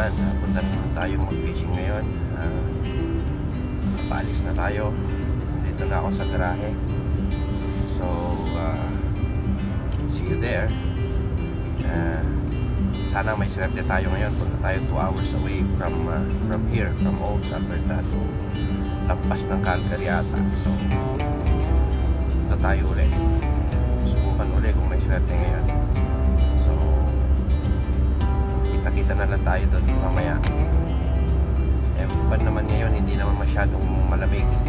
naman, uh, punta naman tayong mag-fishing ngayon. Uh, paalis na tayo. Dito na ako sa garahe. So, uh, see you there. Uh, sana may swerte tayo ngayon. Punta tayo 2 hours away from uh, from here, from Old Alberta to lampas ng Calgary ata. So, punta tayo ulit. Masyadong malamig.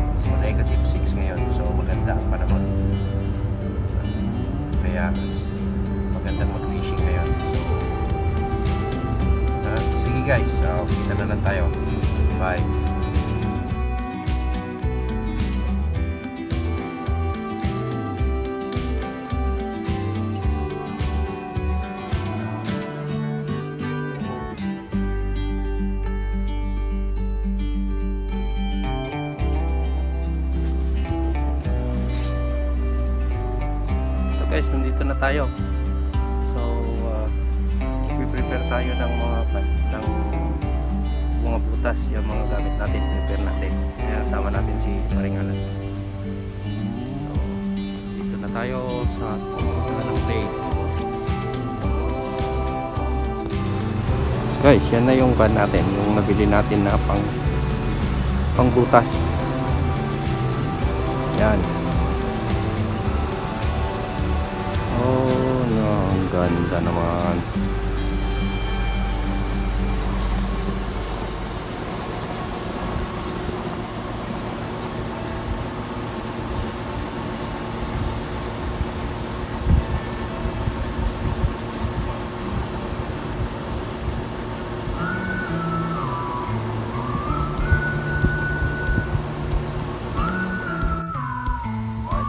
Na tayo. So, uh, prepare tayo ng mga ng mga butas, yung mga gamit natin, prepare natin. Kaya sama natin si Maringalan. So, dito na tayo sa uh, ng play. Guys, yan na yung van natin, yung nabili natin na pang pang butas. Yan. Ganda naman.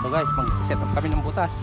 Ito guys, mag-set up kami ng butas.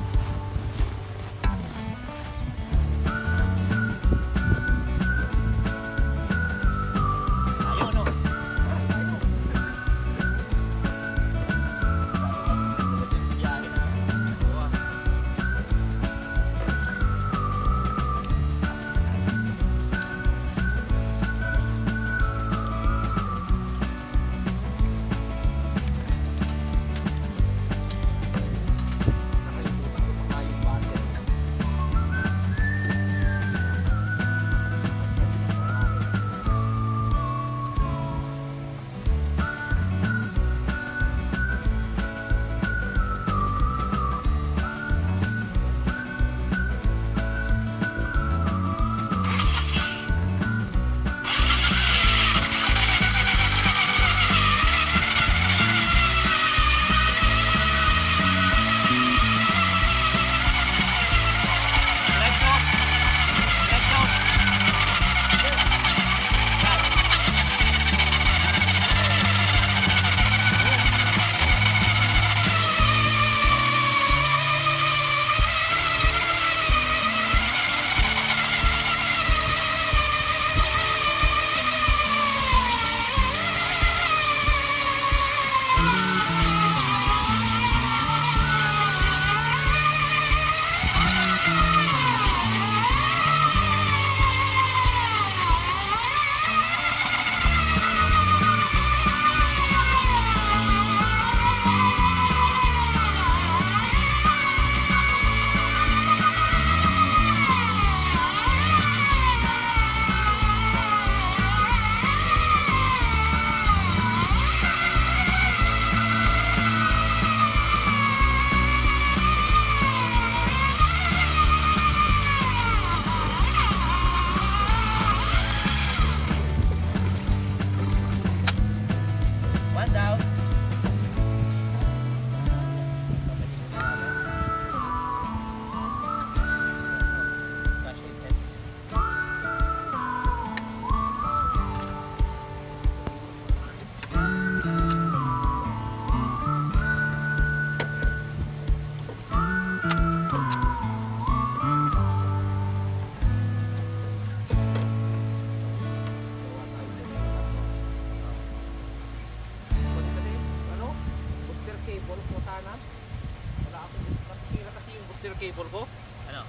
Cable ko. Ano?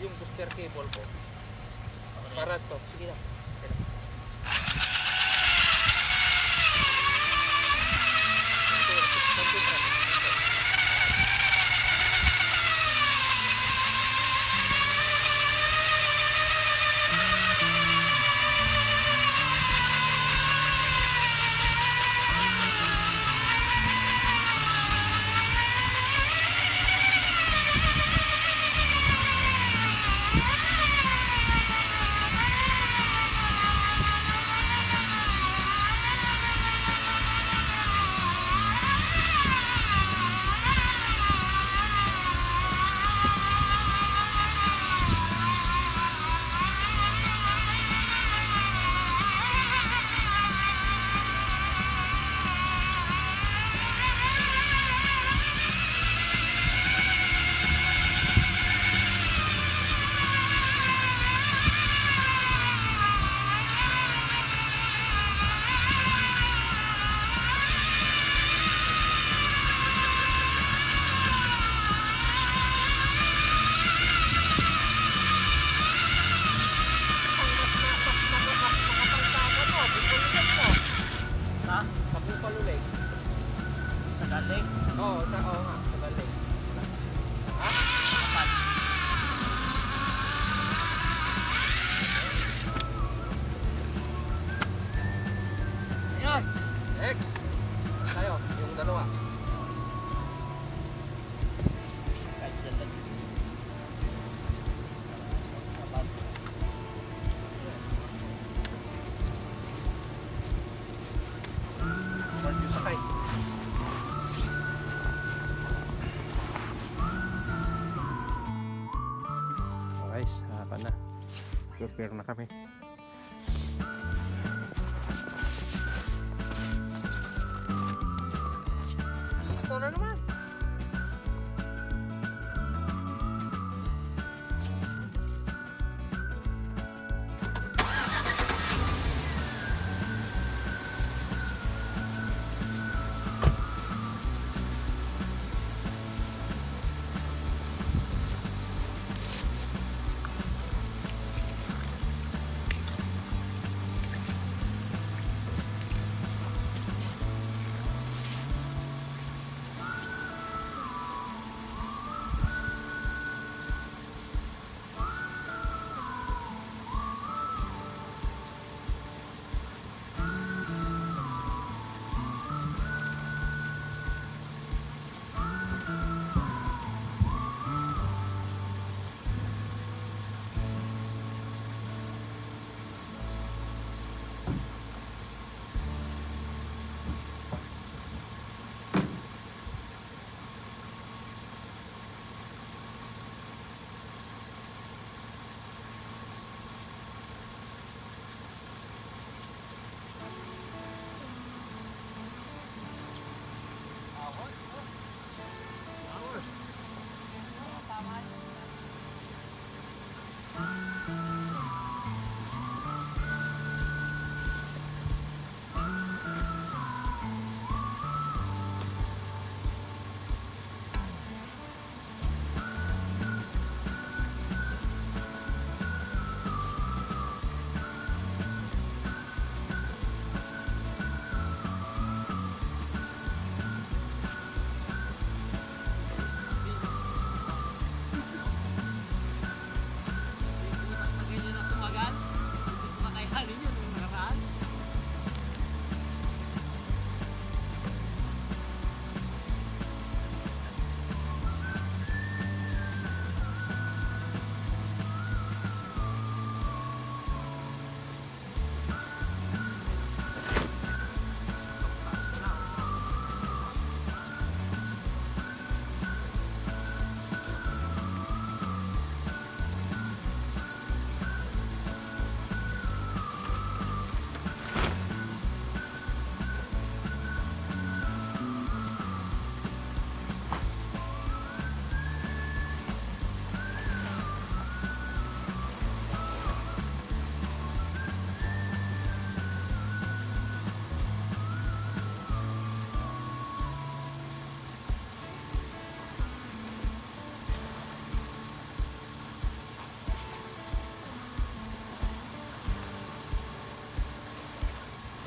Yung booster cable ko. Para to. Sige na. Okay na. Okay, harapan na. Prepare na kami. Ito na naman.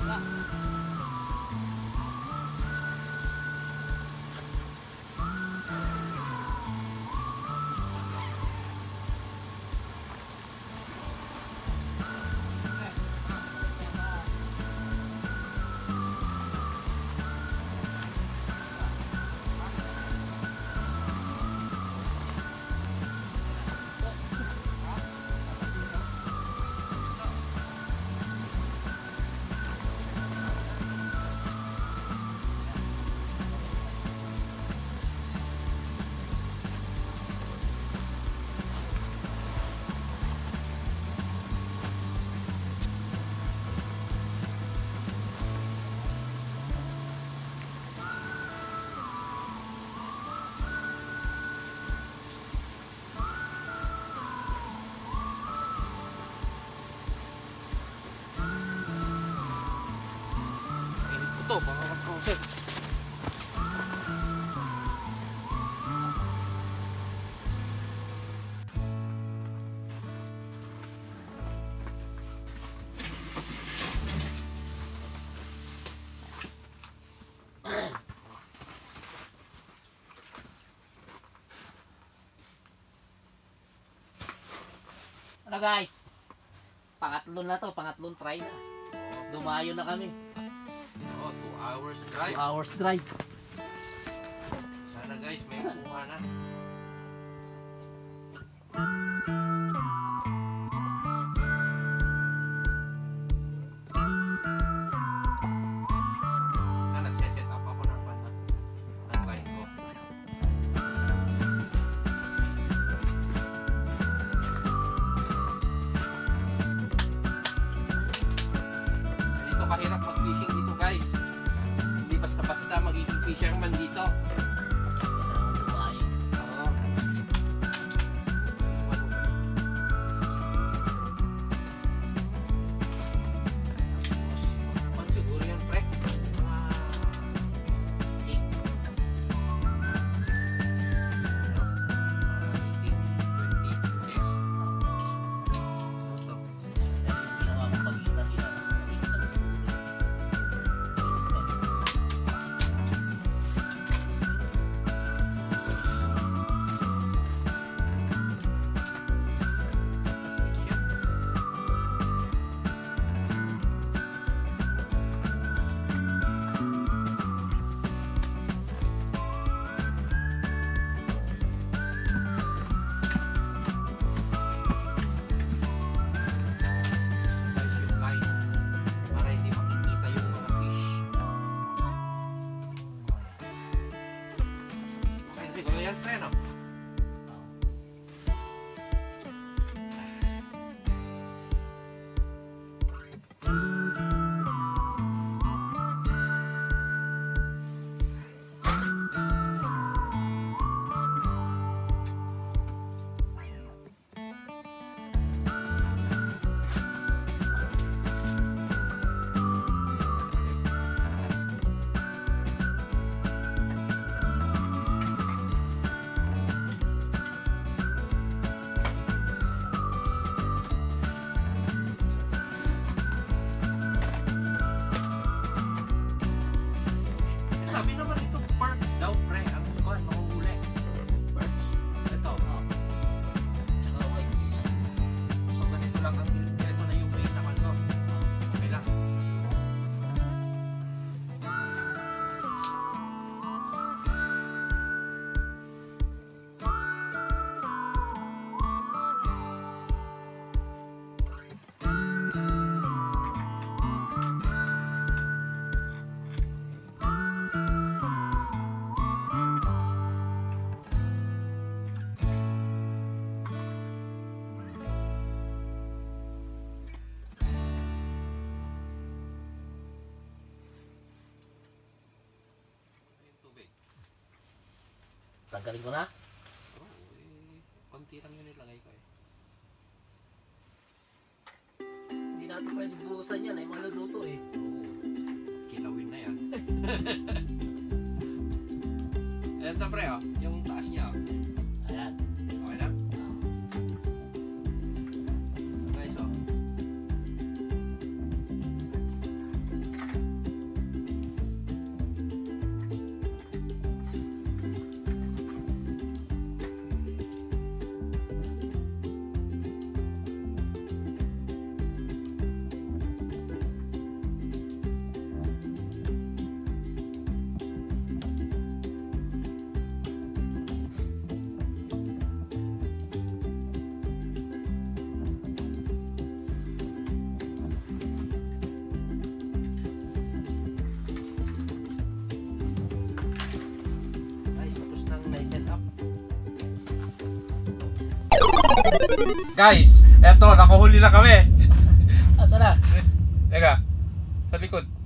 は baka mag-crosset. Ano guys? Pangatlon na to, pangatlong try na. Dumayo na kami. Oh, 2 hours 2 drive. hours drive. Sana guys, may kuha. Na fisherman dito. Tanggalin ko na. Oo, eh, konti lang yun nilagay ko eh. Hindi natin pwede buhusan yan. Ay maluluto eh. Oo, kilawin na yan. Ito pre oh, yung taas niya oh. Guys, eto, nakahuli na kami. Asa na? Teka, sa likod.